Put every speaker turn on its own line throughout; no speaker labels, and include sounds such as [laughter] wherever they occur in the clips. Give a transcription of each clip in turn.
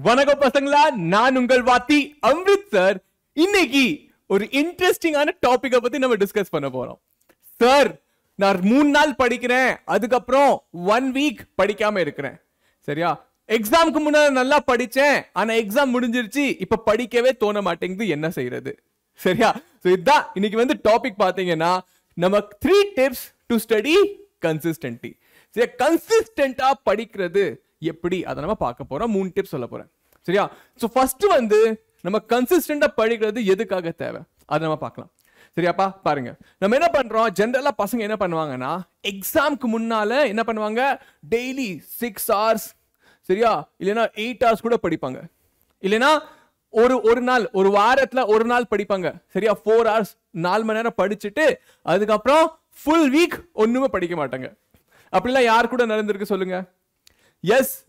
வணக்கம் பசங்களா நான் உங்கள் வாத்தி அம்ரித் சார் இன்னைக்கு ஒரு இன்ட்ரெஸ்டிங்கான டாபிக்கை பத்தி நம்ம டிஸ்கஸ் பண்ண போறோம். சார் நான் மூணு நாள் படிக்கிறேன். அதுக்கப்புறம் ஒன் வீக் படிக்காம இருக்கிறேன். சரியா? எக்ஸாம்க்கு முன்னாடி நல்லா படிச்சேன். ஆனா எக்ஸாம் முடிஞ்சிருச்சு. இப்ப படிக்கவே தோண மாட்டேங்குது. என்ன செய்யறது சரியா? சோ இதுதான் இன்னைக்கு வந்து டாபிக் பாத்தீங்கன்னா நம்ம three tips to study consistently சரி கன்சிஸ்டண்டா படிக்கிறது. எப்படி அதை நம்ம பார்க்க போறோம். மூணு டிப்ஸ் சொல்ல போறேன். சரியா? ஸோ ஃபர்ஸ்ட் வந்து நம்ம கன்சிஸ்டண்டா படிக்கிறது எதுக்காக தேவை? அதை நம்ம பார்க்கலாம். சரியாப்பா? பாருங்க. நம்ம என்ன பண்றோம்? ஜென்ரலா பசங்க என்ன பண்ணுவாங்கன்னா எக்ஸாம்க்கு முன்னால என்ன பண்ணுவாங்க? டெய்லி சிக்ஸ் ஹவர்ஸ் சரியா? இல்லைன்னா எயிட் ஹவர்ஸ் கூட படிப்பாங்க. இல்லைன்னா ஒரு ஒரு நாள் ஒரு வாரத்துல ஒரு நாள் படிப்பாங்க. சரியா? ஃபோர் ஹவர்ஸ் நாலு மணி நேரம் படிச்சுட்டு அதுக்கப்புறம் ஃபுல் வீக் ஒண்ணுமே படிக்க மாட்டாங்க. அப்படிலாம் யார் கூட நடந்திருக்கு சொல்லுங்க? எஸ்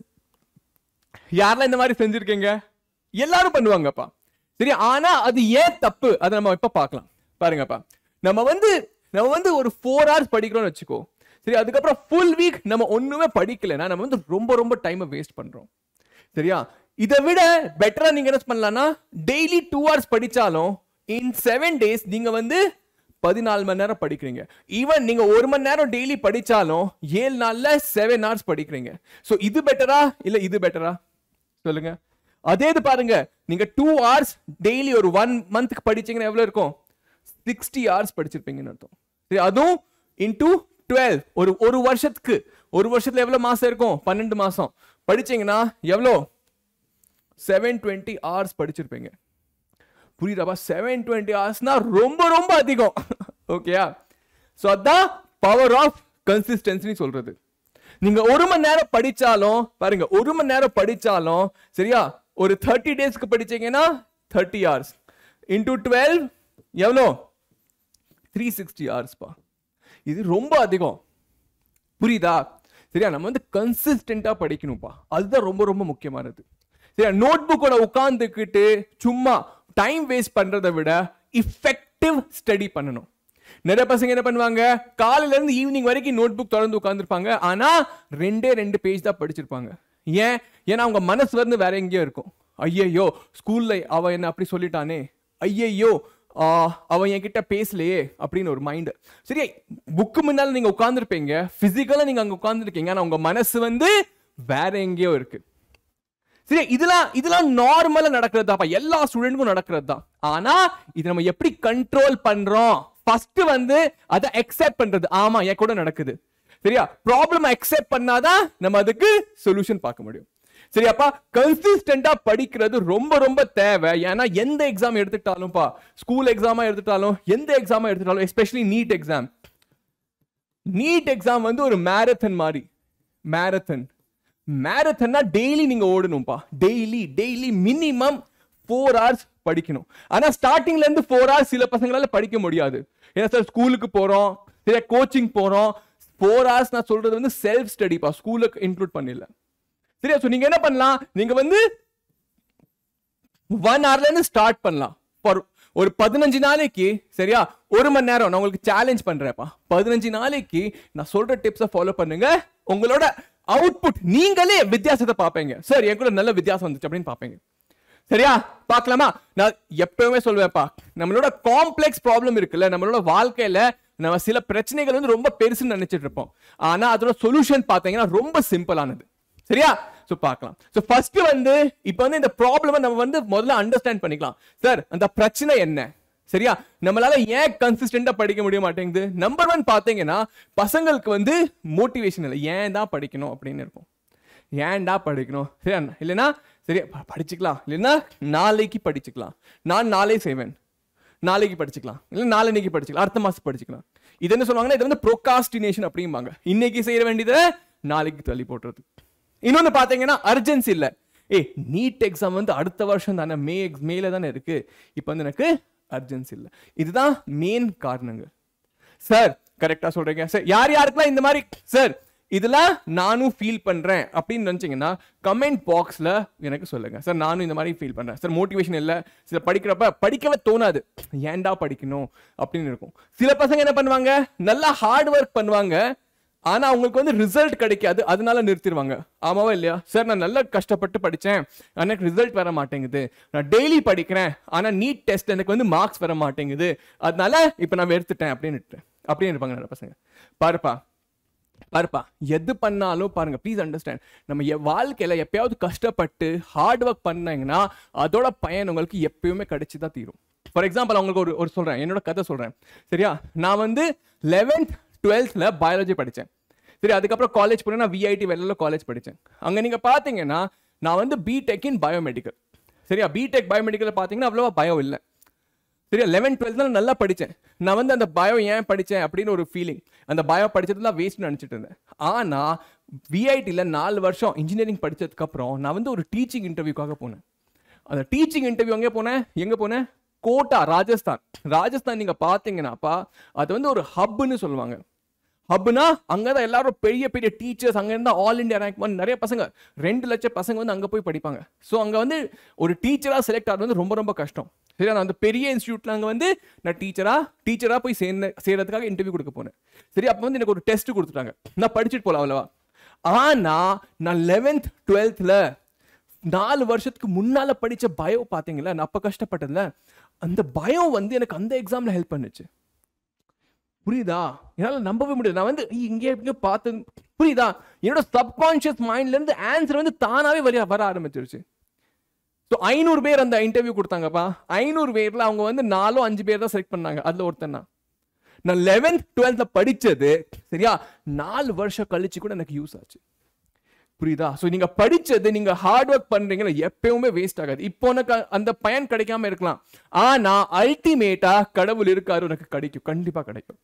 யாரெல்லாம் இந்த மாதிரி செஞ்சிருக்கீங்க? எல்லாரும் பண்ணுவாங்கப்பா. சரி ஆனா அது ஏன் தப்பு? அதை நம்ம இப்ப பார்க்கலாம். பாருங்கப்பா. நம்ம வந்து நம்ம வந்து ஒரு ஃபோர் ஹவர்ஸ் படிக்கிறோம்னு வச்சுக்கோ. சரி அதுக்கப்புறம் ஃபுல் வீக் நம்ம ஒண்ணுமே படிக்கலைன்னா நம்ம வந்து ரொம்ப ரொம்ப டைமை வேஸ்ட் பண்றோம். சரியா? இதை விட பெட்டரா நீங்க என்ன பண்ணலாம்னா டெய்லி டூ ஹவர்ஸ் படிச்சாலும் இன் செவன் டேஸ் நீங்க வந்து பதினாலு மணி நேரம் படிக்கிறீங்க. ஈவன் நீங்க ஒரு மணி நேரம் டெய்லி படிச்சாலும் ஏழு நாள்ல செவன் ஹவர்ஸ் படிக்கிறீங்க. ஸோ இது பெட்டரா இல்ல இது பெட்டரா சொல்லுங்க. அதே இது பாருங்க. நீங்க டூ ஹவர்ஸ் டெய்லி ஒரு ஒன் மந்த்க்கு படிச்சீங்கன்னா எவ்வளவு இருக்கும்? சிக்ஸ்டி ஹவர்ஸ் படிச்சிருப்பீங்கன்னு அர்த்தம். சரி அதுவும் இன்டூ டுவெல் ஒரு ஒரு வருஷத்துக்கு. ஒரு வருஷத்துல எவ்வளவு மாசம் இருக்கும்? பன்னெண்டு மாசம். படிச்சீங்கன்னா எவ்வளோ? செவன் டுவெண்ட்டி ஹவர்ஸ் படிச்சிருப்பீங்க. புரியுதாப்பா? செவன் டுவெண்ட்டி ஹவர்ஸ்னால் ரொம்ப ரொம்ப அதிகம். ஓகேயா ஸோ அதான் பவர் ஆஃப் கன்சிஸ்டன்சின்னு சொல்கிறது நீங்கள் ஒரு மணி நேரம் படித்தாலும் பாருங்க ஒரு மணி நேரம் படித்தாலும் சரியா? ஒரு தேர்ட்டி டேஸ்க்கு படிச்சீங்கன்னா தேர்ட்டி ஹவர்ஸ் இன்டூ டுவெல் எவ்வளோ? த்ரீ சிக்ஸ்டி ஹவர்ஸ்ப்பா இது ரொம்ப அதிகம். புரியுதா? சரியா? நம்ம வந்து கன்சிஸ்டண்ட்டாக படிக்கணும்ப்பா. அதுதான் ரொம்ப ரொம்ப முக்கியமானது. சரியா? நோட் புக்கோட உட்காந்துக்கிட்டு சும்மா டைம் வேஸ்ட் பண்ணுறதை விட இஃபெக்டிவ் ஸ்டடி பண்ணணும். நிறைய பசங்க என்ன பண்ணுவாங்க? காலையிலேருந்து ஈவினிங் வரைக்கும் நோட் புக் திறந்து உட்காந்துருப்பாங்க ஆனால் ரெண்டே ரெண்டு பேஜ் தான் படிச்சிருப்பாங்க. ஏன்? ஏன்னா அவங்க மனசு வந்து வேற எங்கேயோ இருக்கும். ஐயையோ ஸ்கூலில் அவன் என்ன அப்படி சொல்லிட்டானே? ஐயையோ அவன் என்கிட்ட பேசலையே அப்படின்னு ஒரு மைண்டு சரி புக்கு முன்னால் நீங்கள் உட்காந்துருப்பீங்க ஃபிசிக்கலாக நீங்கள் அங்கே உட்காந்துருக்கீங்க ஆனால் உங்கள் மனசு வந்து வேற எங்கேயோ இருக்குது சரி இதெல்லாம் இதெல்லாம் நார்மலா நடக்கிறது தான் எல்லா ஸ்டூடெண்ட்க்கும் நடக்கிறது தான் ஆனா இது நம்ம எப்படி கண்ட்ரோல் பண்றோம்? ஃபர்ஸ்ட் வந்து அதை அக்செப்ட் பண்றது. ஆமா என் கூட நடக்குது. சரியா? ப்ராப்ளம் அக்செப்ட் பண்ணாதான் நம்ம அதுக்கு சொல்யூஷன் பார்க்க முடியும். சரியாப்பா? கன்சிஸ்டண்டா படிக்கிறது ரொம்ப ரொம்ப தேவை. ஏன்னா எந்த எக்ஸாம் எடுத்துட்டாலும்ப்பா ஸ்கூல் எக்ஸாமா எடுத்துட்டாலும் எந்த எக்ஸாமா எடுத்துட்டாலும் especially NEET exam NEET exam வந்து ஒரு மேரத்தன் மாதிரி. மேரத்தன் மேரத்தன்னா டெய்லி நீங்க ஓடணும்ப்பா daily daily minimum four hours படிக்கணும். ஆனா ஸ்டார்டிங்ல இருந்து ஃபோர் ஹவர்ஸ் சில பசங்களால படிக்க முடியாது. ஏன்னா சார் ஸ்கூலுக்கு போறோம் சில கோச்சிங் போறோம். ஃபோர் ஹவர்ஸ் நான் சொல்றது வந்து செல்ஃப் ஸ்டடிப்பா ஸ்கூலுக்கு இன்க்ளூட் பண்ணல சரியா? ஸோ நீங்க என்ன பண்ணலாம்? நீங்க வந்து ஒன் ஹவர்ல இருந்து ஸ்டார்ட் பண்ணலாம். ஃபார் ஒரு பதினஞ்சு நாளைக்கு சரியா? ஒரு மணி நேரம். நான் உங்களுக்கு சேலஞ்ச் பண்றேன்ப்பா. பதினஞ்சு நாளைக்கு நான் சொல்ற டிப்ஸை ஃபாலோ பண்ணுங்க. உங்களோட அவுட்புட் நீங்களே வித்தியாசத்தை பார்ப்பீங்க. சார் என் கூட நல்ல வித்தியாசம் வந்துச்சு அப்படின்னு பார்ப்பீங்க. சரியா? பார்க்கலாமா? நான் எப்பவுமே சொல்வேன்ப்பா நம்மளோட காம்ப்ளெக்ஸ் ப்ராப்ளம் இருக்குல்ல நம்மளோட வாழ்க்கையில நம்ம சில பிரச்சனைகள் வந்து ரொம்ப பெருசுன்னு நினைச்சிட்டு இருப்போம். ஆனா அதோட சொல்யூஷன் பார்த்தீங்கன்னா ரொம்ப சிம்பிளானது சரியா? ஸோ பார்க்கலாம். ஸோ ஃபர்ஸ்ட் வந்து இப்போ வந்து இந்த ப்ராப்ளமை நம்ம வந்து முதல்ல அண்டர்ஸ்டாண்ட் பண்ணிக்கலாம். சார் அந்த பிரச்சனை என்ன? சரியா? நம்மளால ஏன் கன்சிஸ்டண்டா படிக்க முடிய மாட்டேங்குது? நம்பர் ஒன் பாத்தீங்கன்னா பசங்களுக்கு வந்து மோட்டிவேஷன் இல்லை. ஏன் தான் படிக்கணும் அப்படின்னு இருக்கும். ஏன்டா படிக்கணும்? சரியா? இல்லைன்னா சரியா படிச்சுக்கலாம். இல்லைன்னா நாளைக்கு படிச்சுக்கலாம். நான் நாளே செய்வேன். நாளைக்கு படிச்சுக்கலாம். இல்லை நாளைக்கு படிச்சுக்கலாம். அடுத்த மாதம் படிச்சுக்கலாம். இது என்ன சொல்லுவாங்கன்னா இது வந்து ப்ரோகாஸ்டினேஷன் அப்படிம்பாங்க. இன்னைக்கு செய்ய வேண்டியதை நாளைக்கு தள்ளி போட்டுறது இன்னொன்று பார்த்தீங்கன்னா அர்ஜென்சி இல்லை. ஏ நீட் எக்ஸாம் வந்து அடுத்த வருஷம் தானே. மே மேல தானே இருக்கு. இப்போ வந்து எனக்கு அர்ஜென்சி இல்லை. இதுதான் மெயின் காரணங்கள். சார் கரெக்டாக சொல்றீங்க. சார் யார் யாருக்கெல்லாம் இந்த மாதிரி சார் இதெல்லாம் நானும் ஃபீல் பண்றேன் அப்படின்னு நினச்சிங்கன்னா கமெண்ட் பாக்ஸில் எனக்கு சொல்லுங்க. சார் நானும் இந்த மாதிரி ஃபீல் பண்றேன். சார் மோட்டிவேஷன் இல்லை. சில படிக்கிறப்ப படிக்கவே தோணாது. ஏன்டா படிக்கணும் அப்படின்னு இருக்கும். சில பசங்க என்ன பண்ணுவாங்க? நல்லா ஹார்ட் ஒர்க் பண்ணுவாங்க. ஆனால் அவங்களுக்கு வந்து ரிசல்ட் கிடைக்காது. அதனால நிறுத்திடுவாங்க ஆமாவா இல்லையா? சார் நான் நல்லா கஷ்டப்பட்டு படித்தேன் எனக்கு ரிசல்ட் வர மாட்டேங்குது. நான் டெய்லி படிக்கிறேன். ஆனால் நீட் டெஸ்ட் எனக்கு வந்து மார்க்ஸ் வர மாட்டேங்குது. அதனால இப்போ நான் எடுத்துட்டேன் அப்படின்னு அப்படின்னு இருப்பாங்க நிறைய பசங்க. பாருப்பா. பாருப்பா. எது பண்ணாலும் பாருங்க. ப்ளீஸ் அண்டர்ஸ்டாண்ட் நம்ம வாழ்க்கையில் எப்பயாவது கஷ்டப்பட்டு ஹார்ட் ஒர்க் பண்ணீங்கன்னா அதோட பயன் உங்களுக்கு எப்பயுமே கிடைச்சி தான் தீரும். ஃபார் எக்ஸாம்பிள் அவங்களுக்கு ஒரு ஒரு சொல்கிறேன் என்னோட கதை சொல்கிறேன் சரியா? நான் வந்து லெவன்த் டுவெல்த்தில் பயாலஜி படித்தேன் சரி அதுக்கப்புறம் காலேஜ் போனால் நான் விஐடி வெளில காலேஜ் படித்தேன் அங்கே நீங்கள் பார்த்தீங்கன்னா நான் வந்து பிடெக் இன் பயோமெடிக்கல் சரியா? பிடெக் பயோமெடிக்கலில் பார்த்தீங்கன்னா அவ்வளோவா பயம் இல்லை. சரியா? லெவன் டுவெல்த்ல நல்லா படித்தேன் நான் வந்து அந்த பயோ ஏன் படித்தேன் அப்படின்னு ஒரு ஃபீலிங் அந்த பயோ படித்ததுலாம் வேஸ்ட்னு நினச்சிட்டு இருந்தேன். ஆனால் விஐடியில் நாலு வருஷம் இன்ஜினியரிங் படித்ததுக்கப்புறம் நான் வந்து ஒரு டீச்சிங் இன்டர்வியூக்காக போனேன். அந்த டீச்சிங் இன்டர்வியூ எங்கே போனேன்? எங்கே போனேன்? கோட்டா ராஜஸ்தான். ராஜஸ்தான் நீங்கள் பார்த்தீங்கன்னாப்பா அது வந்து ஒரு ஹப்புன்னு சொல்லுவாங்க. ஹப்னா அங்கே தான் எல்லாரும் பெரிய பெரிய டீச்சர்ஸ் அங்கே இருந்தால் ஆல் இந்தியா ரேங்க் வந்து நிறைய பசங்க. ரெண்டு லட்சம் பசங்க வந்து அங்கே போய் படிப்பாங்க. ஸோ அங்கே வந்து ஒரு டீச்சராக செலக்ட் ஆகிறது வந்து ரொம்ப ரொம்ப கஷ்டம். சரி நான் அந்த பெரிய இன்ஸ்டியூட்டில் அங்கே வந்து நான் டீச்சராக டீச்சராக போய் சேர்ந்த சேர்றதுக்காக இன்டர்வியூ கொடுக்க போனேன். சரி அப்போ வந்து எனக்கு ஒரு டெஸ்ட் கொடுத்துட்டாங்க. நான் படிச்சுட்டு போகலாம் அவ்வளவா. ஆனால் நான் லெவன்த் டுவெல்த்தில் நாலு வருஷத்துக்கு முன்னால் படித்த பயம் பார்த்தீங்களா நான் அப்போ கஷ்டப்பட்டதுல. அந்த பயம் வந்து எனக்கு அந்த எக்ஸாமில் ஹெல்ப் பண்ணுச்சு. புரியுதா? என்னால் நம்பவே முடியாது. நான் வந்து இங்கே இங்கே பார்த்து புரியுதா? என்னோட சப்கான்ஷியஸ் மைண்ட்ல இருந்து ஆன்சர் வந்து தானாகவே வர வர ஆரம்பிச்சிருச்சு. ஸோ ஐநூறு பேர் அந்த இன்டர்வியூ கொடுத்தாங்கப்பா. ஐநூறு பேரில் அவங்க வந்து நாலோ அஞ்சு பேர் தான் செலக்ட் பண்ணாங்க. அதில் ஒருத்தன் நான் நான் லெவன்த் டுவெல்த்தில் படிச்சது சரியா? நாலு வருஷம் கழிச்சு கூட எனக்கு யூஸ் ஆச்சு. புரியுதா? ஸோ நீங்கள் படிச்சது நீங்க ஹார்ட் ஒர்க் பண்ணுறீங்கன்னா எப்பவுமே வேஸ்ட் ஆகாது. இப்போ உனக்கு அந்த பயன் கிடைக்காம இருக்கலாம். ஆனால் அல்டிமேட்டாக கடவுள் இருக்காரு உனக்கு கிடைக்கும். கண்டிப்பாக கிடைக்கும்.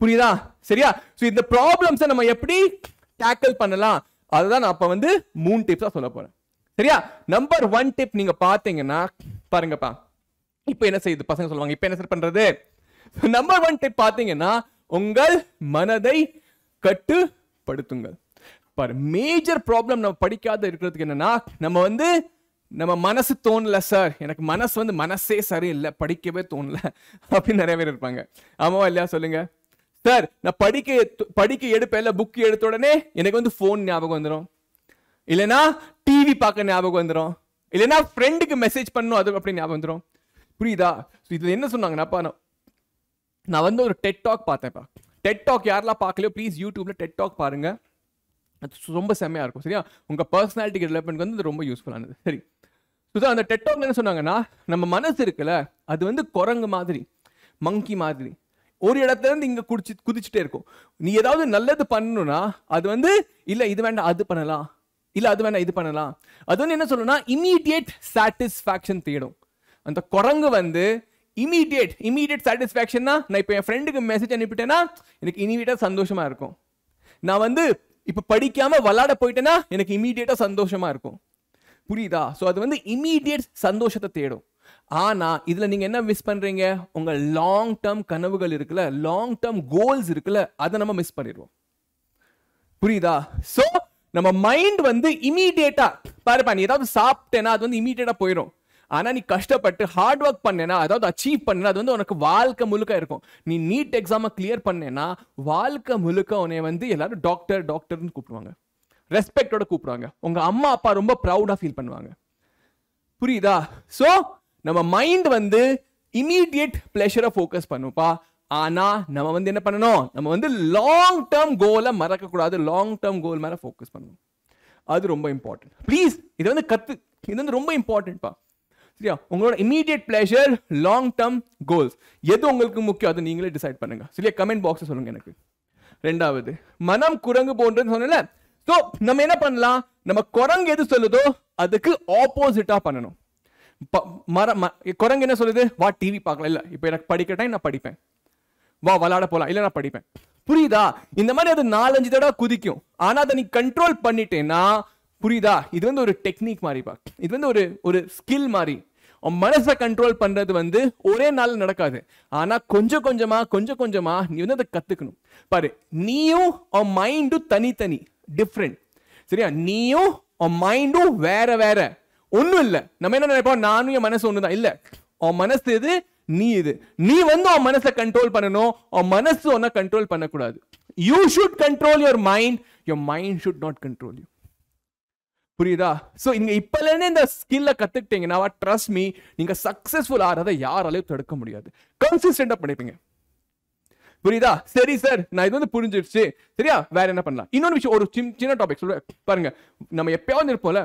புரியுதா? சரியா? ஸோ இந்த ப்ராப்ளம்ஸை நம்ம எப்படி டேக்கிள் பண்ணலாம்? அதுதான் நான் அப்போ வந்து மூணு டிப்ஸாக சொல்ல போகிறேன் சரியா? நம்பர் ஒன் டிப் நீங்கள் பார்த்தீங்கன்னா பாருங்கப்பா. இப்போ என்ன செய்யுது? பசங்க சொல்லுவாங்க இப்போ என்ன சார் பண்ணுறது நம்பர் ஒன் டிப் பார்த்தீங்கன்னா உங்கள் மனதை கட்டுப்படுத்துங்கள். பாரு மேஜர் ப்ராப்ளம் நம்ம படிக்காத இருக்கிறதுக்கு என்னன்னா நம்ம வந்து நம்ம மனசு தோணல சார் எனக்கு மனசு வந்து மனசே சரியில்லை படிக்கவே தோணல. அப்படின்னு நிறைய பேர் இருப்பாங்க. ஆமாவா இல்லையா? சொல்லுங்க. சார் நான் படிக்க படிக்க எடுப்பேன். இல்லை புக் எடுத்த உடனே எனக்கு வந்து ஃபோன் ஞாபகம் வந்துடும் இல்லைன்னா டிவி பார்க்க ஞாபகம் வந்துடும் இல்லைன்னா ஃப்ரெண்டுக்கு மெசேஜ் பண்ணணும் அது அப்படி ஞாபகம் வந்துடும் புரியுதா? ஸோ இது என்ன சொன்னாங்கன்னாப்பா நான் நான் வந்து ஒரு டெட் டாக் பார்த்தேன்ப்பா. டெட் டாக் யாரெல்லாம் பார்க்கலையோ ப்ளீஸ் யூடியூப்ல டெட் டாக் பாருங்க. அது ரொம்ப செம்மையாக இருக்கும் சரியா? உங்கள் பர்சனாலிட்டி டெவலப்மெண்ட் வந்து இது ரொம்ப யூஸ்ஃபுல்லானது சரி? ஸோ அந்த டெட் டாக்ல என்ன சொன்னாங்கன்னா நம்ம மனசு இருக்குல்ல அது வந்து குரங்கு மாதிரி மங்கி மாதிரி. ஒரு இடத்துல இருந்து இங்கே குடிச்சு குதிச்சுட்டே இருக்கும். நீ ஏதாவது நல்லது பண்ணணும்னா அது வந்து இல்லை இது வேண்டாம் அது பண்ணலாம். இல்லை அது வேண்டாம் இது பண்ணலாம். அது வந்து என்ன சொல்லணும்னா இமீடியட் சாட்டிஸ்ஃபேக்ஷன் தேடும். அந்த குரங்கு வந்து இமீடியட் இமீடியட் சாட்டிஸ்ஃபேக்ஷன்னா நான் இப்போ என் ஃப்ரெண்டுக்கு மெசேஜ் அனுப்பிட்டேன்னா எனக்கு இமீடியட்டாக சந்தோஷமாக இருக்கும். நான் வந்து இப்போ படிக்காமல் விளாட போயிட்டேன்னா எனக்கு இமீடியட்டாக சந்தோஷமாக இருக்கும். புரியுதா? ஸோ அது வந்து இமீடியட் சந்தோஷத்தை தேடும். ஆனா இதுல நீங்க என்ன மிஸ் பண்றீங்க? உங்க லாங் டேர்ம் கனவுகள் இருக்குல்ல லாங் டேர்ம் கோல்ஸ் இருக்குல்ல அதை நம்ம மிஸ் பண்ணிடுவோம். புரியுதா? சோ நம்ம மைண்ட் வந்து இமீடியட்டா பாருப்பா நீ ஏதாவது சாப்பிட்டேன்னா அது வந்து இமீடியட்டா போயிடும் ஆனா நீ கஷ்டப்பட்டு ஹார்ட் ஒர்க் பண்ணேன்னா அதாவது அச்சீவ் பண்ணேனா அது வந்து உனக்கு வாழ்க்கை முழுக்க இருக்கும். நீ நீட் எக்ஸாமை கிளியர் பண்ணேன்னா வாழ்க்கை முழுக்க உன்னை வந்து எல்லாரும் டாக்டர் டாக்டர்னு கூப்பிடுவாங்க. ரெஸ்பெக்டோட கூப்பிடுவாங்க. உங்க அம்மா அப்பா ரொம்ப ப்ரௌடா ஃபீல் பண்ணுவாங்க. புரியுதா? சோ நம்ம மைண்ட் வந்து இமீடியட் பிளஷரை ஃபோக்கஸ் பண்ணுப்பா ஆனால் நம்ம வந்து என்ன பண்ணணும்? நம்ம வந்து லாங் டேர்ம் கோலை மறக்கக்கூடாது. லாங் டேர்ம் கோல் மேலே ஃபோக்கஸ் பண்ணணும். அது ரொம்ப இம்பார்ட்டன்ட் ப்ளீஸ் இதை வந்து கத்து இது வந்து ரொம்ப இம்பார்ட்டன்ட்ப்பா சரியா? உங்களோட immediate pleasure long term goals எது உங்களுக்கு முக்கியம்? அதை நீங்களே டிசைட் பண்ணுங்க. சரியா? கமெண்ட் பாக்ஸ் சொல்லுங்க எனக்கு. ரெண்டாவது மனம் குரங்கு போன்றது சொன்னல ஸோ நம்ம என்ன பண்ணலாம்? நம்ம குரங்கு எது சொல்லுதோ அதுக்கு ஆப்போசிட்டாக பண்ணணும். மர ம- குரங்கு என்ன சொல்லுது? வா டிவி பார்க்கலாம். இல்லை இப்போ எனக்கு படிக்கிற டைம் நான் படிப்பேன். வா விளாட போகலாம் இல்லை நான் படிப்பேன். புரியுதா? இந்த மாதிரி அது நாலஞ்சு தடவை குதிக்கும். ஆனால் அதை நீ கண்ட்ரோல் பண்ணிட்டேன்னா புரியுதா? இது வந்து ஒரு டெக்னிக் மாதிரிப்பா இது வந்து ஒரு ஒரு ஸ்கில் மாதிரி. உன் மனசை கண்ட்ரோல் பண்ணுறது வந்து ஒரே நாள் நடக்காது. ஆனால் கொஞ்சம் கொஞ்சமா கொஞ்சம் கொஞ்சமா நீ வந்து அதை கற்றுக்கணும் பாரு நீயும் உன் மைண்டும் தனித்தனி டிஃப்ரெண்ட் சரியா? நீயும் உன் மைண்டும் வேற வேற. ஒன்றும் இல்லை. நம்ம என்ன நினைப்போம்? நானும் என் மனசு ஒன்று தான் இல்லை. உன் மனசு இது நீ இது நீ வந்து உன் மனசை கண்ட்ரோல் பண்ணணும். உன் மனசு உன்னை கண்ட்ரோல் பண்ணக்கூடாது. You should control your mind your mind should not control you புரியுதா? ஸோ இங்க இப்பலேருந்து இந்த ஸ்கில்ல கத்துக்கிட்டீங்கன்னா ட்ரஸ்ட் மீ நீங்க சக்சஸ்ஃபுல் ஆகிறத யாராலையும் தடுக்க முடியாது. கன்சிஸ்டண்டா பண்ணிப்பீங்க புரியுதா? சரி சார் நான் இது வந்து புரிஞ்சிருச்சு. சரியா? வேற என்ன பண்ணலாம்? இன்னொரு விஷயம் ஒரு சின்ன சின்ன டாபிக் சொல்ல பாருங்க. நம்ம எப்பயாவது இருப்போம்ல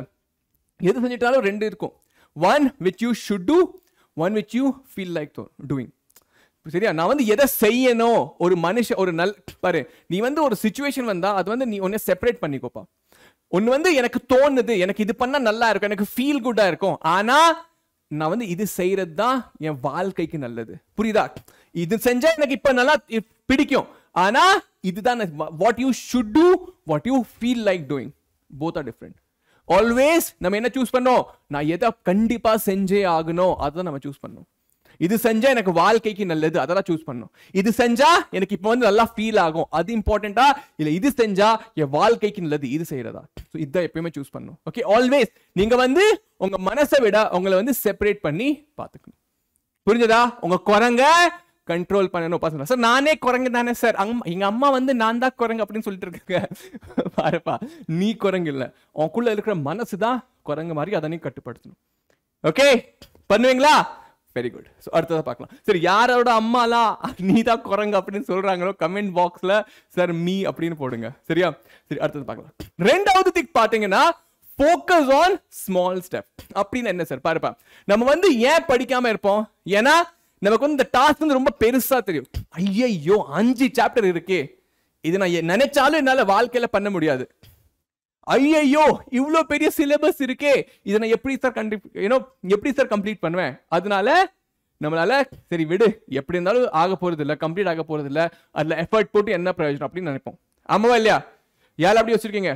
எது செஞ்சிட்டாலும் ரெண்டு இருக்கும். One which you should do one which you feel like doing சரியா? நான் வந்து எதை செய்யணும்? ஒரு மனுஷன் ஒரு நல் பாரு நீ வந்து ஒரு சுச்சுவேஷன் வந்தால் அது வந்து நீ ஒன்னே செப்பரேட் பண்ணிக்கோப்பா. ஒன்று வந்து எனக்கு தோணுது எனக்கு இது பண்ணால் நல்லா இருக்கும் எனக்கு ஃபீல் குட்டாக இருக்கும். ஆனால் நான் வந்து இது செய்கிறது தான் என் வாழ்க்கைக்கு நல்லது. புரியுதா? இது செஞ்சால் எனக்கு இப்போ நல்லா பிடிக்கும். ஆனால் இதுதான் what you should do what you feel like doing both are different always நம்ம என்ன சூஸ் பண்ணோம் நான் எதை கண்டிப்பா செஞ்சே ஆகணும். அதை நம்ம சூஸ் பண்ணோம் இது செஞ்சா எனக்கு வாழ்க்கைக்கு நல்லது. அதெல்லாம் சூஸ் பண்ணும் இது செஞ்சா எனக்கு இப்போ வந்து நல்லா ஃபீல் ஆகும். அது இம்பார்ட்டண்டா இல்ல இது செஞ்சா என் வாழ்க்கைக்கு நல்லது. இது செய்யறதா? ஸோ இதான் எப்பயுமே சூஸ் பண்ணும் ஓகே ஆல்வேஸ் நீங்க வந்து உங்க மனசை விட உங்களை வந்து செப்பரேட் பண்ணி பார்த்துக்கணும். புரிஞ்சதா? உங்க குரங்க கண்ட்ரோல் பண்ணணும் பசங்க சார் நானே குரங்கு தானே சார் அம்மா எங்க அம்மா வந்து நான் தான் குரங்கு அப்படின்னு சொல்லிட்டு இருக்காங்க. [laughs] பாருப்பா நீ குரங்கு இல்ல. உனக்குள்ள இருக்கிற மனசு தான் குரங்கு மாதிரி அதை நீ கட்டுப்படுத்தணும். ஓகே பண்ணுவீங்களா? வெரி குட் ஸோ அடுத்ததை பார்க்கலாம். சரி யாரோட அம்மாலாம் நீ தான் குரங்கு அப்படின்னு சொல்றாங்களோ கமெண்ட் பாக்ஸ்ல சார் மீ அப்படின்னு போடுங்க. சரியா? சரி அடுத்தது பார்க்கலாம். ரெண்டாவது திக் பார்த்தீங்கன்னா ஃபோக்கஸ் ஆன் ஸ்மால் ஸ்டெப் அப்படின்னு என்ன சார் பாருப்பா நம்ம வந்து ஏன் படிக்காம இருப்போம்? ஏன்னா நமக்கு வந்து இந்த டாஸ்க் வந்து ரொம்ப பெருசா தெரியும். ஐயையோ அஞ்சு சாப்டர் இருக்கே. இது நான் நினைச்சாலும் என்னால வாழ்க்கையில பண்ண முடியாது. ஐயையோ இவ்வளோ பெரிய சிலபஸ் இருக்கே. இதை நான் எப்படி சார் கண்டி ஏன்னோ எப்படி சார் கம்ப்ளீட் பண்ணுவேன்? அதனால நம்மளால சரி விடு. எப்படி இருந்தாலும் ஆக போறது இல்லை கம்ப்ளீட் ஆக போறது இல்லை. அதில் எஃபர்ட் போட்டு என்ன பிரயோஜனம் அப்படின்னு நினைப்போம். ஆமாவா இல்லையா? யார் அப்படி வச்சிருக்கீங்க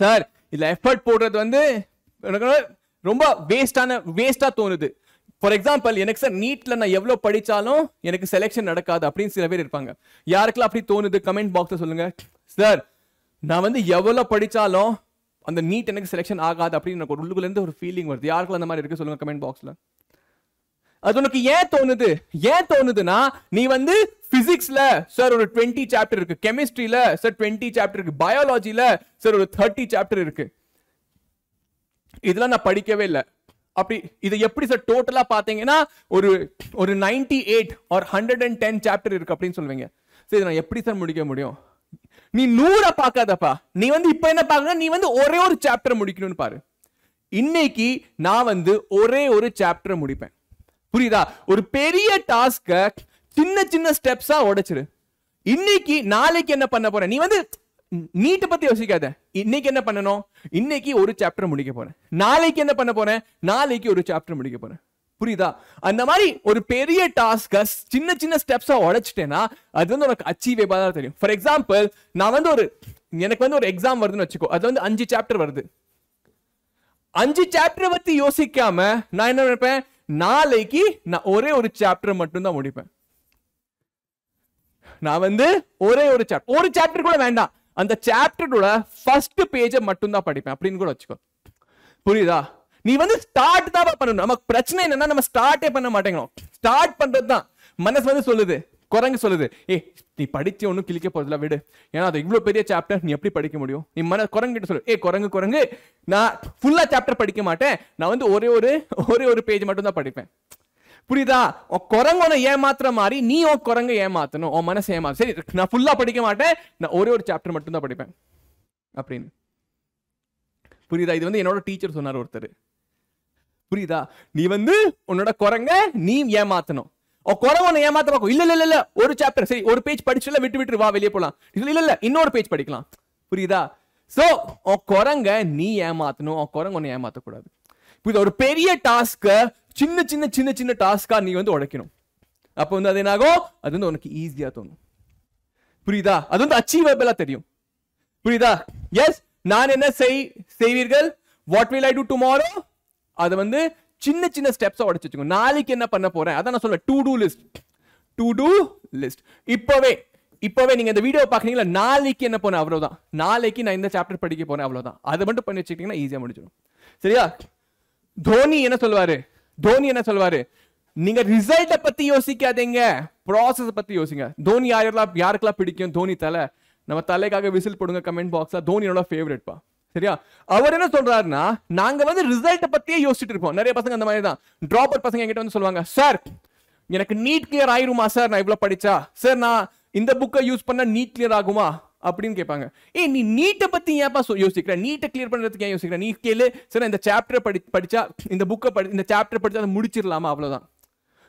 சார் இதில் எஃபர்ட் போடுறது வந்து எனக்கு ரொம்ப வேஸ்டான வேஸ்ட்டாக தோணுது. ஃபார் எக்ஸாம்பிள் எனக்கு சார் நீட்டில் நான் எவ்வளோ படித்தாலும் எனக்கு செலெக்ஷன் நடக்காது அப்படின்னு சில பேர் இருப்பாங்க. யாருக்கெல்லாம் அப்படி தோணுது? கமெண்ட் பாக்ஸில் சொல்லுங்கள் சார் நான் வந்து எவ்வளவு படித்தாலும் அந்த நீட் எனக்கு செலெக்ஷன் ஆகாது அப்படின்னு எனக்கு ஒரு உள்ளுக்குள்ளேருந்து ஒரு ஃபீலிங் வருது. யாருக்கெல்லாம் அந்த மாதிரி இருக்கு சொல்லுங்க கமெண்ட் பாக்ஸில் அது உனக்கு ஏன் தோணுது? ஏன் தோணுதுன்னா நீ வந்து பிசிக்ஸ்ல சார் ஒரு டுவெண்ட்டி சாப்டர் இருக்கு. கெமிஸ்ட்ரியில சார் டுவெண்ட்டி சாப்டர் இருக்கு. பயாலஜியில சார் ஒரு தேர்ட்டி சாப்டர் இருக்கு. இதெல்லாம் நான் படிக்கவே இல்லை. அப்படி இதை எப்படி சார் டோட்டலா பாத்தீங்கன்னா ஒரு ஒரு 98 eight or hundred and ten chapter இருக்கு அப்படின்னு சொல்லுவீங்க. சரி நான் எப்படி சார் முடிக்க முடியும்? நீ நூற பார்க்காதப்பா. நீ வந்து இப்ப என்ன பார்க்கணும் நீ வந்து ஒரே ஒரு சாப்டர் முடிக்கணும்னு பாரு. இன்னைக்கு நான் வந்து ஒரே ஒரு சாப்டர் முடிப்பேன். புரியுதா? ஒரு பெரிய டாஸ்க சின்ன சின்ன ஸ்டெப்ஸா உடைச்சிரு. இன்னைக்கு நாளைக்கு என்ன பண்ண போற? நீ வந்து நீட்டை பத்தி யோசிக்காத. இன்னைக்கு என்ன பண்ணணும்? இன்னைக்கு ஒரு சாப்டர் முடிக்க போறேன். நாளைக்கு என்ன பண்ண போறேன்? நாளைக்கு ஒரு சாப்டர் முடிக்க போறேன். புரியுதா? அந்த மாதிரி ஒரு பெரிய டாஸ்க சின்ன சின்ன ஸ்டெப்ஸா உடைச்சிட்டேன்னா அது வந்து உனக்கு அச்சீவேபா தான் தெரியும். ஃபார் எக்ஸாம்பிள் நான் வந்து ஒரு எனக்கு வந்து ஒரு எக்ஸாம் வருதுன்னு வச்சுக்கோ. அது வந்து அஞ்சு சாப்டர் வருது. அஞ்சு சாப்டர் பத்தி யோசிக்காம நான் என்ன நினைப்பேன்? நாளைக்கு நான் ஒரே ஒரு சாப்டர் மட்டும் தான் முடிப்பேன். நான் வந்து ஒரே ஒரு சாப்டர் ஒரு சாப்டர் கூட வேண்டாம். அந்த சாப்டரோட ஃபர்ஸ்ட் பேஜை மட்டும்தான் படிப்பேன். அப்படின்னு கூட வச்சுக்கோ. புரியுதா? நீ வந்து ஸ்டார்ட் தான் பண்ணணும். நமக்கு பிரச்சனை என்னன்னா நம்ம ஸ்டார்ட்டே பண்ண மாட்டேங்கிறோம். ஸ்டார்ட் பண்றது தான் மனசு வந்து சொல்லுது. குரங்கு சொல்லுது. ஏ நீ படிச்சு ஒன்றும் கிழிக்க போறதுல விடு. ஏன்னா அது இவ்வளோ பெரிய சாப்டர் நீ எப்படி படிக்க முடியும்? நீ மன குரங்கு கிட்ட சொல்லு. ஏ குரங்கு குரங்கு. நான் ஃபுல்லா சாப்டர் படிக்க மாட்டேன். நான் வந்து ஒரே ஒரு ஒரே ஒரு பேஜ் மட்டும் தான் படிப்பேன். புரியுதா? உன் குரங்கு ஏமாத்துற மாதிரி நீ உன் குரங்க ஏமாத்தணும். உன் மனசை ஏமாத்து. சரி நான் ஃபுல்லா படிக்க மாட்டேன். நான் ஒரே ஒரு சாப்டர் மட்டும் தான் படிப்பேன். அப்படின்னு. புரியுதா? இது வந்து என்னோட டீச்சர் சொன்னார் ஒருத்தர். புரியுதா? நீ வந்து உன்னோட குரங்க நீ ஏமாத்தணும். ஓ குரங்கு உன்னை ஏமாத்த பார்க்கும். இல்ல இல்லை இல்லை ஒரு சாப்டர் சரி ஒரு பேஜ் படிச்சுல விட்டு விட்டு வா வெளியே போகலாம் இல்ல இல்ல இன்னொரு பேஜ் படிக்கலாம். புரியுதா? சோ உன் குரங்க நீ ஏமாத்தணும். உன் குரங்கு ஒன்று ஏமாத்தக்கூடாது. புரியுதா? ஒரு பெரிய டாஸ்க்கை சின்ன சின்ன சின்ன சின்ன டாஸ்க்காக நீ வந்து உடைக்கணும். அப்போ வந்து அது என்னாகும்? அது வந்து உனக்கு ஈஸியாக தோணும். புரியுதா? அது வந்து அச்சீவபிளாக தெரியும். புரியுதா? எஸ் நான் என்ன செய் செய்வீர்கள்? What will I do tomorrow அதை வந்து சின்ன சின்ன ஸ்டெப்ஸாக உடைச்சு வச்சுக்கோ. நாளைக்கு என்ன பண்ண போறேன்? அதான் நான் சொல்லுவேன் to do list to do list இப்போவே இப்போவே நீங்கள் இந்த வீடியோ பார்க்குறீங்களா? நாளைக்கு என்ன போனேன் அவ்வளோதான் நாளைக்கு நான் இந்த சாப்டர் படிக்க போனேன் அவ்வளோதான் அதை மட்டும் பண்ணி வச்சுக்கிட்டீங்கன்னா ஈஸியாக முடிச்சிடும் சரியா? தோனி என்ன சொல்லுவாரு? தோனி என்ன சொல்வாரு? நீங்க ரிசல்ட்ட பத்தி யோசிக்காதீங்க. ப்ராசஸ் பத்தி யோசிங்க. தோனி யாரெல்லாம் யாருக்கெல்லாம் பிடிக்கும்? தோனி தலை. நம்ம தலைக்காக விசில் போடுங்க கமெண்ட் பாக்ஸா தோனியோட ஃபேவரட்ப்பா சரியா? அவர் என்ன சொல்றாருன்னா நாங்க வந்து ரிசல்ட்ட பத்தியே யோசிச்சுட்டு இருப்போம். நிறைய பசங்க அந்த மாதிரி தான் ட்ராப் அவுட் பசங்க என்கிட்ட வந்து சொல்லுவாங்க சார் எனக்கு நீட் கிளியர் ஆயிருமா? சார் நான் இவ்வளவு படிச்சா. சார் நான் இந்த புக்கை யூஸ் பண்ணா நீட் கிளியர் ஆகுமா? அப்படின்னு கேட்பாங்க. ஏய் நீ நீட்டை பற்றி ஏன்ப்பா சொ- யோசிக்கிற? நீட்டை கிளியர் பண்ணுறதுக்கு ஏன் யோசிக்கிற? நீ கேளு. சரி இந்த சாப்டரை படி படிச்சா இந்த புக்கை படி இந்த சாப்டர் படித்தா அதை முடிச்சிடலாமா? அவ்வளோதான்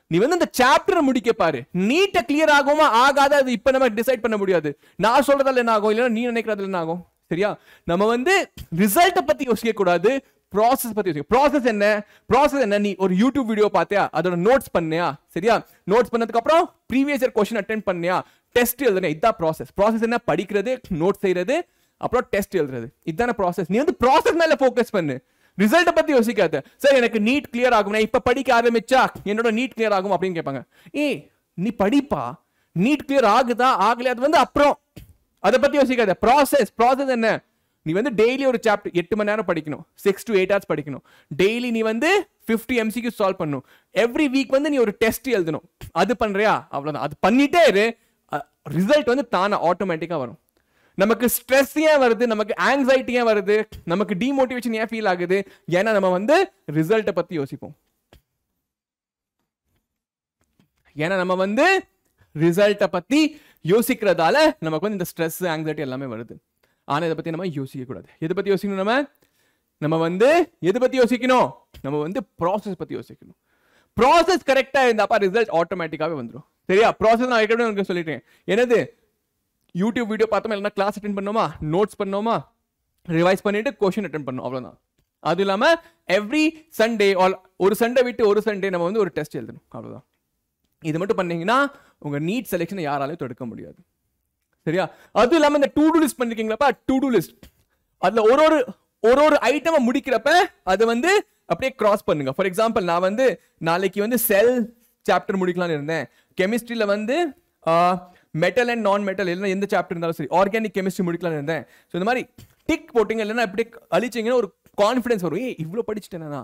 நீ வந்து இந்த சாப்டரை முடிக்க பாரு. நீட்டை கிளியர் ஆகுமா? ஆகாத? அது இப்போ நம்ம டிசைட் பண்ண முடியாது. நான் சொல்றதால என்ன ஆகும்? இல்லைன்னா நீ நினைக்கிறதுல என்ன ஆகும்? சரியா? நம்ம வந்து ரிசல்ட்டை பற்றி யோசிக்க கூடாது. ப்ராசஸ் பற்றி யோசிக்க ப்ராசஸ் என்ன? ப்ராசஸ் என்ன? நீ ஒரு யூடியூப் வீடியோ பார்த்தியா அதோட நோட்ஸ் பண்ணியா? சரியா? நோட்ஸ் பண்ணதுக்கு அப்புறம் ப்ரீவியஸ் இயர் கொஸ்டின் அட்டென்ட் பண்ணியா? டெஸ்ட் எழுதுனே இதான் ப்ராசஸ் ப்ராசஸ் என்ன? படிக்கிறது நோட் செய்யறது அப்புறம் டெஸ்ட் எழுதுறது. இதான ப்ராசஸ் நீ வந்து ப்ராசஸ் மேல ஃபோக்கஸ் பண்ணு. ரிசல்ட்டை பத்தி யோசிக்காத. சார் எனக்கு நீட் கிளியர் ஆகும் இப்ப படிக்க ஆரம்பிச்சா என்னோட நீட் கிளியர் ஆகும் அப்படின்னு கேட்பாங்க. ஏய் நீ படிப்பா? நீட் கிளியர் ஆகுதா? ஆகலையா? அது வந்து அப்புறம். அதை பத்தி யோசிக்காத. ப்ராசஸ் ப்ராசஸ் என்ன? நீ வந்து டெய்லி ஒரு சாப்டர் எட்டு மணி நேரம் படிக்கணும். சிக்ஸ் டு எயிட் ஹவர்ஸ் படிக்கணும். டெய்லி நீ வந்து ஃபிஃப்டி எம்சிக்கு சால்வ் பண்ணணும். எவ்ரி வீக் வந்து நீ ஒரு டெஸ்ட் எழுதணும். அது பண்றியா? அவ்வளவுதான். அது பண்ணிட்டே இரு. ரிசல்ட் வந்து தானே ஆட்டோமேட்டிக்காக வரும். நமக்கு ஸ்ட்ரெஸ் ஏன் வருது? நமக்கு ஆங்ஸைட்டி ஏன் வருது? நமக்கு டிமோட்டிவேஷன் ஏன் ஃபீல் ஆகுது? ஏன்னா நம்ம வந்து ரிசல்ட்டை பற்றி யோசிப்போம். ஏன்னா நம்ம வந்து ரிசல்ட்டை பற்றி யோசிக்கிறதால நமக்கு வந்து இந்த ஸ்ட்ரெஸ் ஆங்ஸைட்டி எல்லாமே வருது. ஆனால் இதை பற்றி நம்ம யோசிக்க கூடாது. எதை பற்றி யோசிக்கணும் நம்ம? நம்ம வந்து எதை பற்றி யோசிக்கணும்? நம்ம வந்து ப்ராசஸ் பற்றி யோசிக்கணும். ப்ராசஸ் கரெக்டாக இருந்தாப்பா ரிசல்ட் ஆட்டோமேட்டிக்காகவே வந்துடும் சரியா? ப்ராசஸ் நான் ஏற்கனவே உங்களுக்கு சொல்லிட்டேன். என்னது? யூடியூப் வீடியோ பார்த்தோமா? இல்லைனா கிளாஸ் அட்டென்ட் பண்ணோமா நோட்ஸ் பண்ணோமா ரிவைஸ் பண்ணிட்டு கொஷின் அட்டன் பண்ணோம் அவ்வளோதான் அது இல்லாமல் எவ்ரி சண்டே ஆல் ஒரு சண்டே விட்டு ஒரு சண்டே நம்ம வந்து ஒரு டெஸ்ட் எழுதணும். அவ்வளோதான் இது மட்டும் பண்ணீங்கன்னா உங்கள் நீட் செலெக்ஷனை யாராலையும் தடுக்க முடியாது. சரியா? அது இல்லாமல் இந்த டூ டூ லிஸ்ட் பண்ணிருக்கீங்களப்பா? டூ டூ லிஸ்ட் அதில் ஒரு ஒரு ஒரு ஒரு ஐட்டமை முடிக்கிறப்ப அது வந்து அப்படியே கிராஸ் பண்ணுங்க. ஃபார் எக்ஸாம்பிள் நான் வந்து நாளைக்கு வந்து செல் சாப்டர் முடிக்கலாம்னு இருந்தேன். கெமிஸ்ட்ரியில் வந்து மெட்டல் அண்ட் நான் மெட்டல் இல்லைன்னா எந்த சாப்டர் இருந்தாலும் சரி ஆர்கானிக் கெமிஸ்ட்ரி முடிக்கலாம்னு இருந்தேன். ஸோ இந்த மாதிரி டிக் போட்டிங்க இல்லைன்னா எப்படி அழிச்சிங்கன்னா ஒரு கான்ஃபிடன்ஸ் வரும். ஏய் இவ்வளோ படிச்சுட்டேனா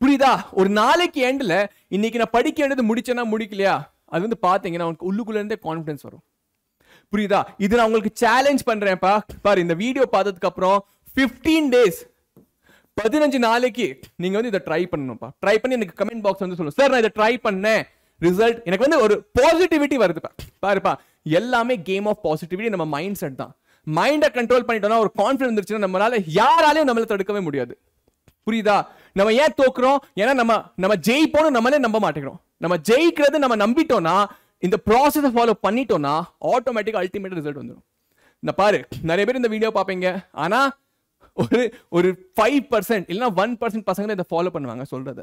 புரியுதா? ஒரு நாளைக்கு எண்டில் இன்னைக்கு நான் படிக்க வேண்டியது முடிச்சேன்னா முடிக்கலையா? அது வந்து பார்த்தீங்கன்னா உனக்கு உள்ளுக்குள்ளேருந்தே கான்ஃபிடன்ஸ் வரும். புரியுதா? இது நான் உங்களுக்கு சேலஞ்ச் பண்ணுறேன்ப்பா பாரு இந்த வீடியோ பார்த்ததுக்கப்புறம் ஃபிஃப்டீன் டேஸ் பதினஞ்சு நாளைக்கு நீங்கள் வந்து இதை ட்ரை பண்ணணும்ப்பா. ட்ரை பண்ணி எனக்கு கமெண்ட் பாக்ஸ் வந்து சொல்லுங்கள் சார் நான் இதை ட்ரை பண்ணேன். ரிசல்ட் எனக்கு வந்து ஒரு பாசிட்டிவிட்டி வருதுப்பா. பாருப்பா எல்லாமே கேம் ஆஃப் பாசிட்டிவிட்டி நம்ம மைண்ட் செட் தான் மைண்டை கண்ட்ரோல் பண்ணிட்டோம்னா ஒரு கான்ஃபிடன்ஸ் இருந்துச்சுன்னா நம்மளால யாராலையும் நம்மள தடுக்கவே முடியாது. புரியுதா? நம்ம ஏன் தோக்குறோம்? ஏன்னா நம்ம நம்ம ஜெயிப்போம்னு நம்மளே நம்ப மாட்டேங்கிறோம். நம்ம ஜெயிக்கிறது நம்ம நம்பிட்டோம்னா இந்த ப்ராசஸை ஃபாலோ பண்ணிட்டோம்னா ஆட்டோமேட்டிக் அல்டிமேட் ரிசல்ட் வந்துடும் இந்த பாரு நிறைய பேர் இந்த வீடியோ பார்ப்பீங்க. ஆனால் ஒரு ஒரு ஃபைவ் பர்சன்ட் இல்லைன்னா ஒன் பர்சன்ட் பசங்க தான் இதை ஃபாலோ பண்ணுவாங்க சொல்கிறத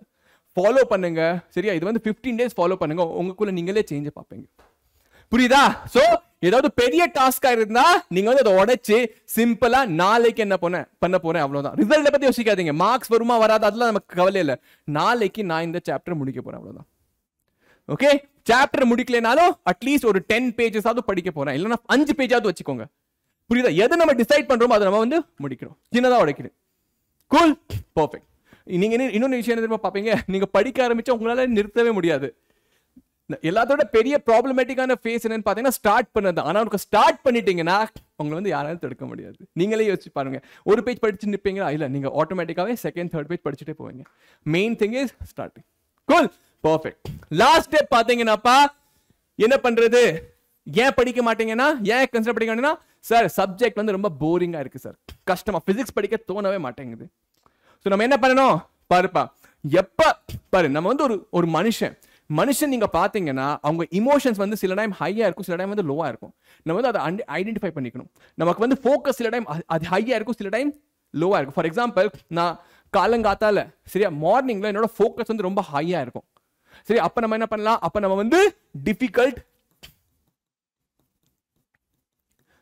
ஃபாலோ பண்ணுங்க. சரியா? இது வந்து 15 டேஸ் ஃபாலோ பண்ணுங்க. உங்களுக்குள்ள நீங்களே சேஞ்ச பார்ப்பீங்க. புரியுதா? சோ ஏதாவது பெரிய டாஸ்கா இருந்தா நீங்க வந்து அதை உடைச்சு சிம்பிளா நாளைக்கு என்ன பண்ண பண்ண போறேன் அவ்வளவுதான். ரிசல்ட்டை பத்தி யோசிக்காதீங்க. மார்க்ஸ் வருமா வராது? அதெல்லாம் நமக்கு கவலை இல்லை. நாளைக்கு நான் இந்த சாப்டர் முடிக்க போறேன் அவ்வளவுதான். ஓகே சாப்டர் முடிக்கலனாலும் அட்லீஸ்ட் ஒரு டென் பேஜஸாவது படிக்க போறேன். இல்லைன்னா அஞ்சு பேஜாவது வச்சுக்கோங்க. புரியுதா? எதை நம்ம டிசைட் பண்றோமோ அதை நம்ம வந்து முடிக்கிறோம் சின்னதா உடைக்கிறேன் கூல் பர்ஃபெக்ட் நீங்க என்ன- இன்னொன்னு விஷயம் என்ன பார்ப்பீங்க? பாப்பீங்க நீங்க படிக்க ஆரம்பிச்சா உங்களால நிறுத்தவே முடியாது. எல்லாத்தோட பெரிய ப்ராப்ளமேட்டிக்கான ஃபேஸ் என்னன்னு பார்த்தீங்கன்னா ஸ்டார்ட் பண்ணது ஆனால் உங்களுக்கு ஸ்டார்ட் பண்ணிட்டீங்கன்னா உங்களை வந்து யாராலும் தடுக்க முடியாது. நீங்களே யோசிச்சு பாருங்க. ஒரு பேஜ் படிச்சு நிற்பீங்களா இல்லை நீங்க ஆட்டோமேட்டிக்காவே செகண்ட் தேர்ட் பேஜ் படிச்சுட்டே போவீங்க. Main thing is starting cool perfect last step பாத்தீங்கன்னாப்பா என்ன பண்றது? ஏன் படிக்க மாட்டீங்கன்னா ஏன் கன்சிடர் படிக்க மாட்டேங்கன்னா சார் சப்ஜெக்ட் வந்து ரொம்ப போரிங்கா இருக்கு சார் கஷ்டமா. பிசிக்ஸ் படிக்க தோணவே மாட்டேங்குது. ஸோ நம்ம என்ன பண்ணணும்? பாருப்பா. எப்போ பாரு நம்ம வந்து ஒரு ஒரு மனுஷன். மனுஷன் நீங்க பாத்தீங்கன்னா அவங்க இமோஷன்ஸ் வந்து சில டைம் ஹையா இருக்கும் சில டைம் வந்து லோவா இருக்கும். நம்ம வந்து அதை ஐடென்டிஃபை பண்ணிக்கணும். நமக்கு வந்து ஃபோக்கஸ் சில டைம் அது ஹையாக இருக்கும் சில டைம் லோவா இருக்கும். ஃபார் எக்ஸாம்பிள் நான் காலங்காத்தால சரியா மார்னிங்ல என்னோட ஃபோக்கஸ் வந்து ரொம்ப ஹையா இருக்கும். சரி அப்ப நம்ம என்ன பண்ணலாம்? அப்ப நம்ம வந்து டிஃபிகல்ட்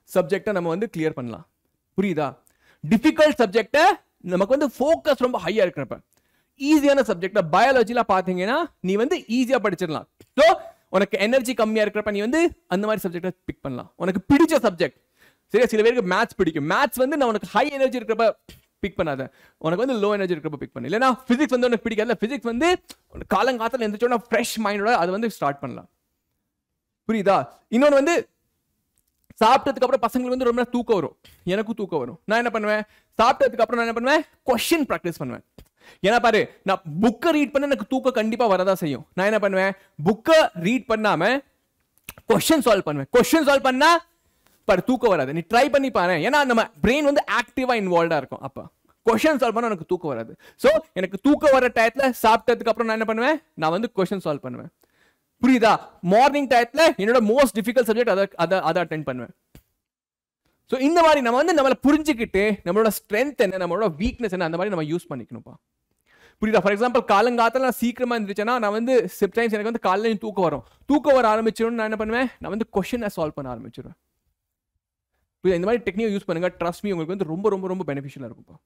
சப்ஜெக்டை நம்ம வந்து கிளியர் பண்ணலாம். புரியுதா? டிஃபிகல்ட் சப்ஜெக்டை நமக்கு வந்து ஃபோக்கஸ் ரொம்ப ஹையா இருக்கிறப்ப. ஈஸியான சப்ஜெக்டை பயாலஜிலாம் பார்த்தீங்கன்னா நீ வந்து ஈஸியாக படிச்சிடலாம். ஸோ உனக்கு எனர்ஜி கம்மியாக இருக்கிறப்ப நீ வந்து அந்த மாதிரி சப்ஜெக்டை பிக் பண்ணலாம். உனக்கு பிடிச்ச சப்ஜெக்ட் சரியா? சில பேருக்கு மேத்ஸ் பிடிக்கும். மேத்ஸ் வந்து நான் உனக்கு ஹை எனர்ஜி இருக்கிறப்ப பிக் பண்ணாத. உனக்கு வந்து லோ எனர்ஜி இருக்கிறப்ப பிக் பண்ணு. இல்லைனா ஃபிசிக்ஸ் வந்து உனக்கு பிடிக்காது. ஃபிசிக்ஸ் வந்து காலங்காலத்தில் எந்திரிச்சோன்னா ஃப்ரெஷ் மைண்டோட அதை வந்து ஸ்டார்ட் பண்ணலாம். புரியுதா? இன்னொன்று வந்து சாப்பிட்டதுக்கு அப்புறம் பசங்களுக்கு வந்து ரொம்ப தூக்கம் வரும். எனக்கும் தூக்கம் வரும். நான் என்ன பண்ணுவேன்? சாப்பிட்டதுக்கு அப்புறம் நான் என்ன பண்ணுவேன்? கொஷின் ப்ராக்டிஸ் பண்ணுவேன். ஏன்னா பாரு நான் புக்கை ரீட் பண்ண எனக்கு தூக்கம் கண்டிப்பாக வரதா செய்யும். நான் என்ன பண்ணுவேன்? புக்கை ரீட் பண்ணாம கொஷின் சால்வ் பண்ணுவேன். கொஷின் சால்வ் பண்ணா பாரு தூக்கம் வராது. நீ ட்ரை பண்ணி பாரு ஏன்னா நம்ம பிரெயின் வந்து ஆக்டிவாக இன்வால்வ்டாக இருக்கும் அப்போ. கொஷின் சால்வ் பண்ண எனக்கு தூக்கம் வராது. ஸோ எனக்கு தூக்கம் வர டயத்தில் சாப்பிட்டதுக்கு அப்புறம் நான் என்ன பண்ணுவேன்? நான் வந்து கொஷின் சால்வ் பண்ணுவேன். புரியுதா? மார்னிங் டயத்தில் என்னோட மோஸ்ட் டிஃபிகல்ட் சப்ஜெக்ட் அதை அதை அதை அட்டென்ட் பண்ணுவேன். ஸோ இந்த மாதிரி நம்ம வந்து நம்மளை புரிஞ்சுக்கிட்டு நம்மளோட ஸ்ட்ரென்த் என்ன நம்மளோட வீக்னஸ் என்ன அந்த மாதிரி நம்ம யூஸ் பண்ணிக்கணும்ப்பா. புரியுதா? ஃபார் எக்ஸாம்பிள் காலங்காலத்தில் நான் சீக்கிரமா இருந்துச்சுன்னா நான் வந்து சிப்டைம்ஸ் எனக்கு வந்து காலையில் தூக்கம் வரும். தூக்கம் வர ஆரம்பிச்சிடும் நான் என்ன பண்ணுவேன்? நான் வந்து கொஷனை சால்வ் பண்ண ஆரம்பிச்சிடுவேன் புரியுதா? இந்த மாதிரி டெக்னிக் யூஸ் பண்ணுங்க. ட்ரஸ்ட் மீ உங்களுக்கு வந்து ரொம்ப ரொம்ப ரொம்ப பெனிஃபிஷியலாக இருக்கும்ப்பா.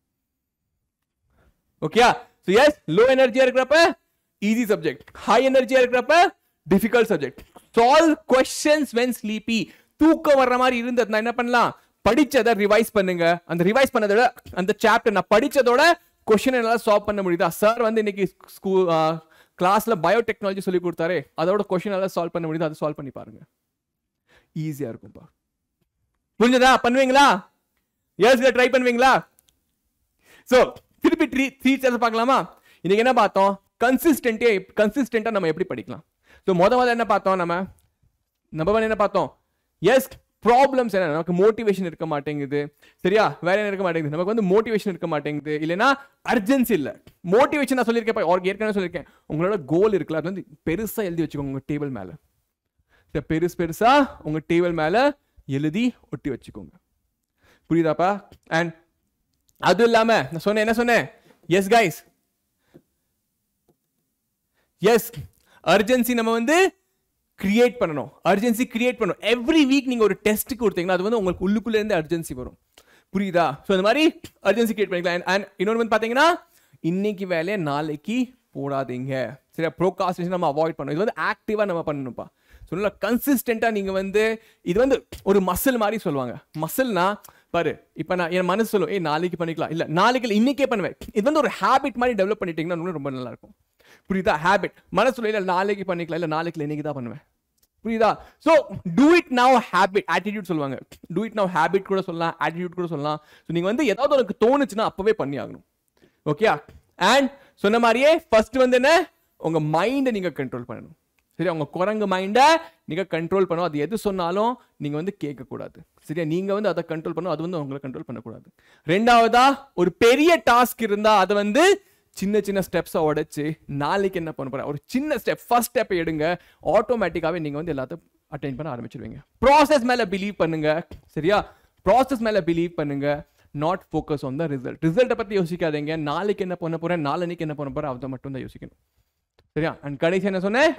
ஓகேயா ஸோ எஸ் லோ எனர்ஜியா இருக்கிறப்ப ஈஸி சப்ஜெக்ட் ஹை எனர்ஜியா இருக்கிறப்ப difficult subject solve questions when sleepy தூக்கம் வர்ற மாதிரி இருந்ததுன்னா என்ன பண்ணலாம்? படிச்சதை ரிவைஸ் பண்ணுங்க. அந்த ரிவைஸ் பண்ணதோட அந்த சாப்டர் நான் படிச்சதோட கொஷின் என்னால் சால்வ் பண்ண முடியுதா? சார் வந்து இன்னைக்கு ஸ்கூல் கிளாஸ்ல பயோடெக்னாலஜி சொல்லி கொடுத்தாரு அதோட கொஷின் எல்லாம் சால்வ் பண்ண முடியுது? அதை சால்வ் பண்ணி பாருங்க. ஈஸியா இருக்கும்பா. புரிஞ்சதா? பண்ணுவீங்களா? எஸ் ட்ரை பண்ணுவீங்களா? ஸோ திருப்பி த்ரீ டீச்சர்ஸ் பார்க்கலாமா? இன்னைக்கு என்ன பார்த்தோம்? கன்சிஸ்டன்ட்டே கன்சிஸ்டண்ட்டாக நம்ம எப்படி படிக்கலாம்? ஸோ மொதல் முதல்ல என்ன பார்த்தோம் நம்ம? நம்பர் ஒன் என்ன பார்த்தோம்? எஸ் ப்ராப்ளம்ஸ் என்ன? நமக்கு மோட்டிவேஷன் இருக்க மாட்டேங்குது. சரியா? வேற என்ன இருக்க மாட்டேங்குது? நமக்கு வந்து மோட்டிவேஷன் இருக்க மாட்டேங்குது. இல்லைன்னா அர்ஜென்சி இல்லை. மோட்டிவேஷன் நான் சொல்லியிருக்கேன் அவருக்கு ஏற்கனவே சொல்லியிருக்கேன். உங்களோட கோல் இருக்குல்ல அது வந்து பெருசாக எழுதி வச்சுக்கோங்க உங்கள் டேபிள் மேலே. இந்த பெருசு பெருசா உங்க டேபிள் மேலே எழுதி ஒட்டி வச்சுக்கோங்க. புரியுதாப்பா? அண்ட் அதுவும் இல்லாம நான் சொன்னேன் என்ன சொன்னேன்? எஸ் கைஸ் எஸ் அர்ஜென்சி நம்ம வந்து கிரியேட் பண்ணணும். அர்ஜென்சி கிரியேட் பண்ணணும். எவ்ரி வீக் நீங்கள் ஒரு டெஸ்ட் கொடுத்தீங்கன்னா அது வந்து உங்களுக்கு உள்ளுக்குள்ளேருந்து அர்ஜென்சி வரும். புரியுதா? ஸோ இந்த மாதிரி அர்ஜென்சி கிரியேட் பண்ணிக்கலாம். அண்ட் இன்னொன்று வந்து பார்த்தீங்கன்னா இன்னைக்கு வேலையை நாளைக்கு போடாதீங்க. சரியா? ப்ரோகாஸ்டேஷன் நம்ம அவாய்ட் பண்ணணும். இது வந்து ஆக்டிவாக நம்ம பண்ணணும்ப்பா. சொல்லலாம் கன்சிஸ்டண்ட்டாக நீங்கள் வந்து இது வந்து ஒரு மசில் மாதிரி சொல்லுவாங்க. மசில்னா பாரு இப்போ நான் என் மனசு சொல்லுவேன் ஏ நாளைக்கு பண்ணிக்கலாம். இல்லை நாளைக்கு இல்லை இன்னைக்கே பண்ணுவேன். இது வந்து ஒரு ஹேபிட் மாதிரி டெவலப் பண்ணிட்டீங்கன்னா இன்னும் ரொம்ப நல்லாயிருக்கும் புரியுதா? ஹேபிட் மனசுல சொல்ல இல்லை நாளைக்கு பண்ணிக்கலாம். இல்லை நாளைக்கு இன்னைக்கு தான் பண்ணுவேன். புரியுதா? So do it now habit attitude சொல்லுவாங்க. டூ இட் நவ் ஹேபிட் கூட சொல்லலாம். ஆட்டிடியூட் கூட சொல்லலாம். ஸோ நீங்கள் வந்து ஏதாவது உனக்கு தோணுச்சுன்னா அப்போவே பண்ணி ஆகணும் ஓகே அண்ட் சொன்ன மாதிரியே ஃபர்ஸ்ட் வந்து என்ன? உங்க மைண்டை நீங்க கண்ட்ரோல் பண்ணணும். சரியா? உங்க குரங்கு மைண்டை நீங்க கண்ட்ரோல் பண்ணணும். அது எது சொன்னாலும் நீங்க வந்து கேட்கக்கூடாது. சரியா? நீங்க வந்து அதை கண்ட்ரோல் பண்ணணும். அது வந்து உங்களை கண்ட்ரோல் பண்ணக்கூடாது. ரெண்டாவதா ஒரு பெரிய டாஸ்க் இருந்தா அதை வந்து சின்ன சின்ன ஸ்டெப்ஸை உடைச்சு நாளைக்கு என்ன பண்ண போறேன் ஒரு சின்ன ஸ்டெப் ஃபஸ்ட் ஸ்டெப் எடுங்க. ஆட்டோமேட்டிக்காகவே நீங்கள் வந்து எல்லாத்தையும் அட்டைன் பண்ண ஆரம்பிச்சிருவீங்க. ப்ராசஸ் மேலே பிலீவ் பண்ணுங்க. சரியா? ப்ராசஸ் மேலே பிலீவ் பண்ணுங்க. Not focus on the result ரிசல்ட்டை பற்றி யோசிக்காதீங்க. நாளைக்கு என்ன பண்ண போறேன்? நாளைக்கு என்ன பண்ண போகிறேன் அதை மட்டும் தான் யோசிக்கணும். சரியா? அண்ட் கடைசி என்ன சொன்னேன்?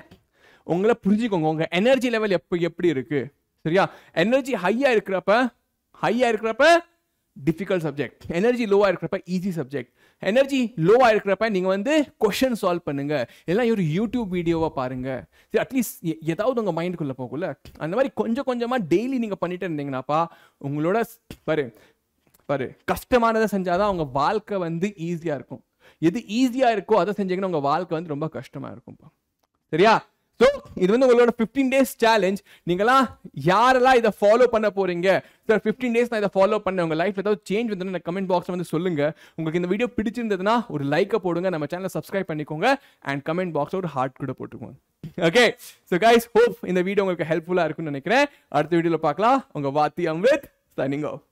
உங்களை புரிஞ்சுக்கோங்க. உங்க எனர்ஜி லெவல் எப்போ எப்படி இருக்கு? சரியா? எனர்ஜி ஹையாக இருக்கிறப்ப ஹையாக இருக்கிறப்ப டிஃபிகல்ட் சப்ஜெக்ட் எனர்ஜி லோவாக இருக்கிறப்ப ஈஸி சப்ஜெக்ட் எனர்ஜி லோவாக இருக்கிறப்ப நீங்கள் வந்து கொஷின் சால்வ் பண்ணுங்க. எல்லாம் ஒரு யூடியூப் வீடியோவை பாருங்கள் சரி அட்லீஸ்ட் ஏதாவது உங்கள் மைண்டுக்குள்ளே போகல அந்த மாதிரி கொஞ்சம் கொஞ்சமாக டெய்லி நீங்கள் பண்ணிட்டு இருந்தீங்கன்னாப்பா உங்களோட பாரு பாரு கஷ்டமானதை செஞ்சாதான் உங்கள் வாழ்க்கை வந்து ஈஸியாக இருக்கும். எது ஈஸியாக இருக்கோ அதை செஞ்சீங்கன்னா உங்கள் வாழ்க்கை வந்து ரொம்ப கஷ்டமாக இருக்கும்ப்பா சரியா? ஸோ இது வந்து உங்களோட ஃபிஃப்டீன் டேஸ் சேலஞ்ச் நீங்களாம் யாரெல்லாம் இதை ஃபாலோ பண்ண போறீங்க? சார் ஃபிஃப்டீன் டேஸ் நான் இதை ஃபாலோ பண்ணேன். உங்கள் லைஃப் ஏதாவது சேஞ்ச் வந்து எனக்கு கமெண்ட் பாக்ஸ்ல வந்து சொல்லுங்க. உங்களுக்கு இந்த வீடியோ பிடிச்சிருந்ததுன்னா ஒரு லைக்கை போடுங்க. நம்ம சேனலை சப்ஸ்கிரைப் பண்ணிக்கோங்க. அண்ட் கமெண்ட் பாக்ஸ்ல ஒரு ஹார்ட் கூட போட்டுக்கோங்க. ஓகே ஸோ கைஸ் ஹோப் இந்த வீடியோ உங்களுக்கு ஹெல்ப்ஃபுல்லாக இருக்கும்னு நினைக்கிறேன். அடுத்த வீடியோல பார்க்கலாம். உங்கள் வாத்தி அம்வித் சைனிங் ஆஃப்